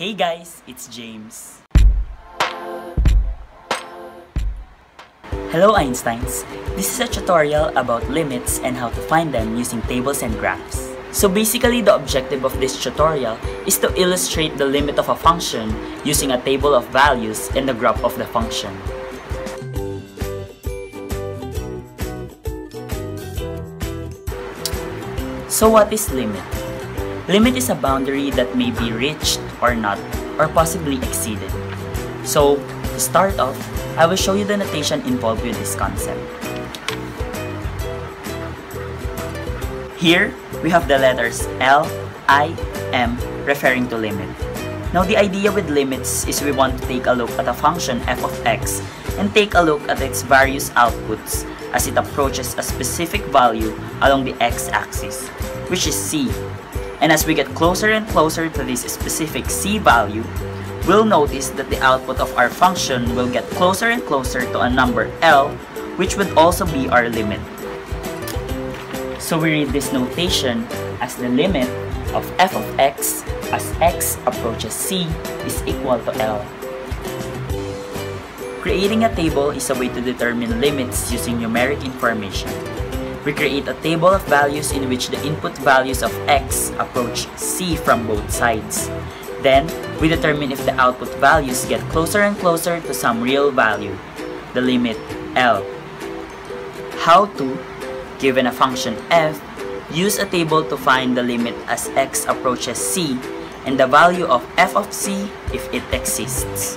Hey guys, it's Jhaymes. Hello Einsteins! This is a tutorial about limits and how to find them using tables and graphs. So basically the objective of this tutorial is to illustrate the limit of a function using a table of values and the graph of the function. So what is limit? Limit is a boundary that may be reached or not, or possibly exceeded. So, to start off, I will show you the notation involved with this concept. Here, we have the letters L, I, M referring to limit. Now the idea with limits is we want to take a look at a function f of x and take a look at its various outputs as it approaches a specific value along the x-axis, which is c. And as we get closer and closer to this specific c value, we'll notice that the output of our function will get closer and closer to a number L, which would also be our limit. So we read this notation as the limit of f of x as x approaches c is equal to L. Creating a table is a way to determine limits using numeric information. We create a table of values in which the input values of x approach c from both sides. Then, we determine if the output values get closer and closer to some real value, the limit L. How to, given a function f, use a table to find the limit as x approaches c and the value of f of c if it exists.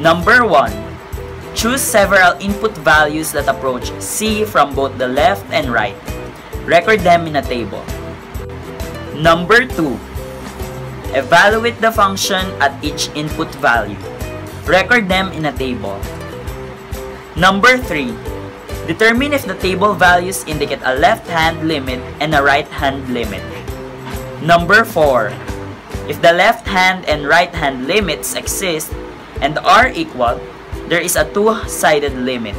Number 1. Choose several input values that approach c from both the left and right. Record them in a table. Number 2. Evaluate the function at each input value. Record them in a table. Number 3. Determine if the table values indicate a left-hand limit and a right-hand limit. Number 4. If the left-hand and right-hand limits exist and are equal, there is a two-sided limit.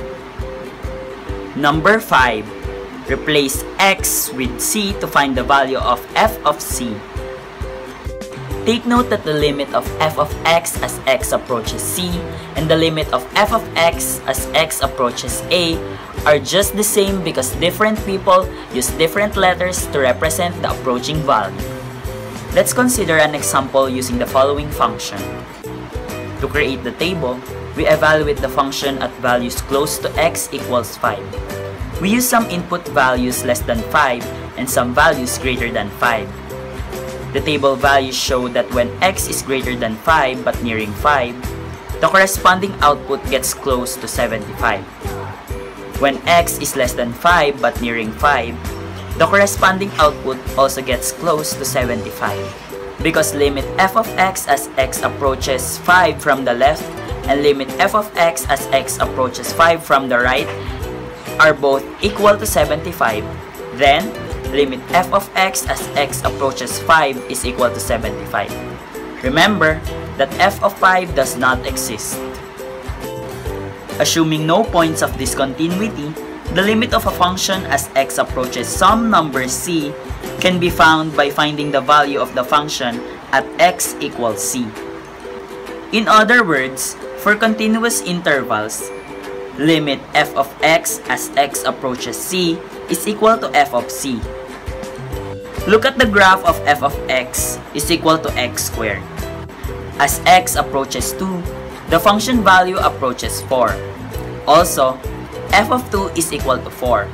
Number 5. Replace x with c to find the value of f of c. Take note that the limit of f of x as x approaches c and the limit of f of x as x approaches a are just the same because different people use different letters to represent the approaching value. Let's consider an example using the following function. To create the table, we evaluate the function at values close to x equals 5. We use some input values less than 5 and some values greater than 5. The table values show that when x is greater than 5 but nearing 5, the corresponding output gets close to 75. When x is less than 5 but nearing 5, the corresponding output also gets close to 75. Because limit f of x as x approaches 5 from the left and limit f of x as x approaches 5 from the right are both equal to 75, then limit f of x as x approaches 5 is equal to 75. Remember that f of 5 does not exist. Assuming no points of discontinuity, the limit of a function as x approaches some number c can be found by finding the value of the function at x equals c. In other words, for continuous intervals, limit f of x as x approaches c is equal to f of c. Look at the graph of f of x is equal to x squared. As x approaches 2, the function value approaches 4. Also, f of 2 is equal to 4.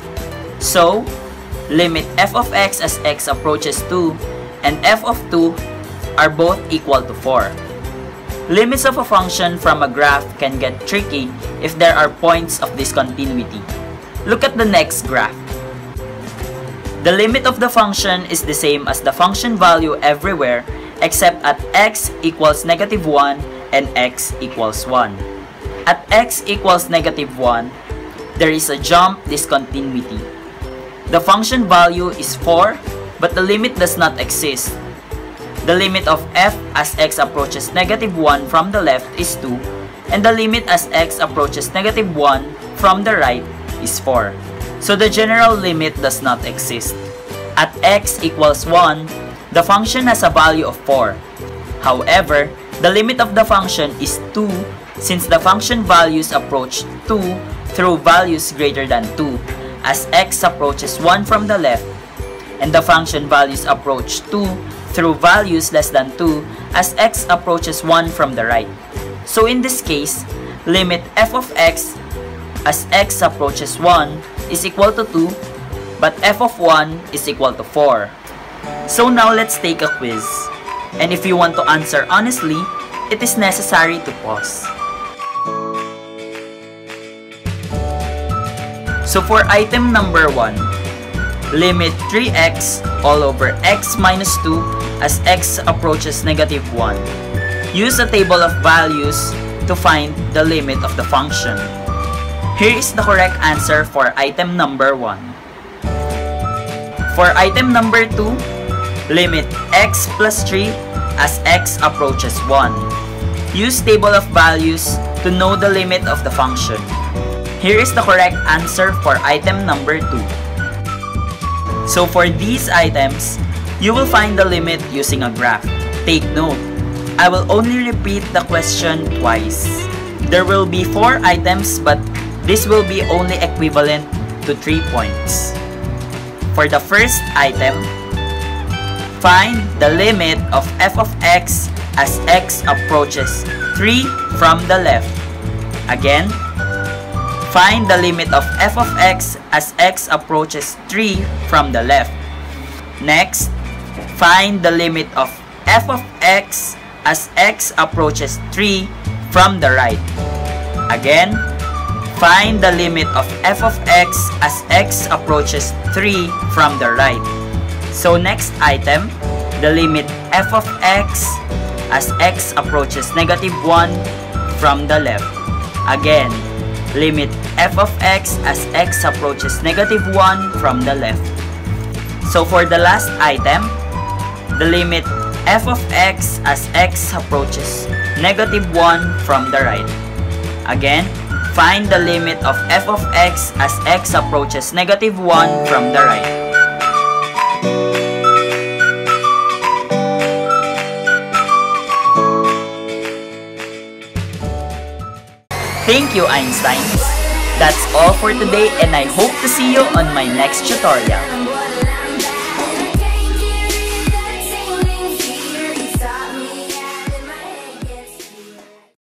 So, limit f of x as x approaches 2 and f of 2 are both equal to 4. Limits of a function from a graph can get tricky if there are points of discontinuity. Look at the next graph. The limit of the function is the same as the function value everywhere except at x equals negative 1 and x equals 1. At x equals negative 1, there is a jump discontinuity. The function value is 4, but the limit does not exist. The limit of f as x approaches negative 1 from the left is 2, and the limit as x approaches negative 1 from the right is 4. So the general limit does not exist. At x equals 1, the function has a value of 4. However, the limit of the function is 2 since the function values approach 2 through values greater than 2 as x approaches 1 from the left and the function values approach 2 through values less than 2 as x approaches 1 from the right. So in this case, limit f of x as x approaches 1 is equal to 2 but f of 1 is equal to 4. So now let's take a quiz. And if you want to answer honestly, it is necessary to pause. So for item number 1, limit 3x all over x minus 2 as x approaches negative 1. Use a table of values to find the limit of the function. Here is the correct answer for item number 1. For item number 2, limit x plus 3 as x approaches 1. Use table of values to know the limit of the function. Here is the correct answer for item number 2. So for these items, you will find the limit using a graph. Take note, I will only repeat the question twice. There will be 4 items but this will be only equivalent to 3 points. For the first item, find the limit of f of x as x approaches 3 from the left. Again, Find the limit of f of x as x approaches 3 from the left. Next, find the limit of f of x as x approaches 3 from the right. Again, find the limit of f of x as x approaches 3 from the right. So next item, the limit f of x as x approaches negative 1 from the left. Again, limit f of x as x approaches negative 1 from the left. So for the last item, the limit f of x as x approaches negative 1 from the right. Again, find the limit of f of x as x approaches negative 1 from the right. Thank you, Einstein. That's all for today and I hope to see you on my next tutorial.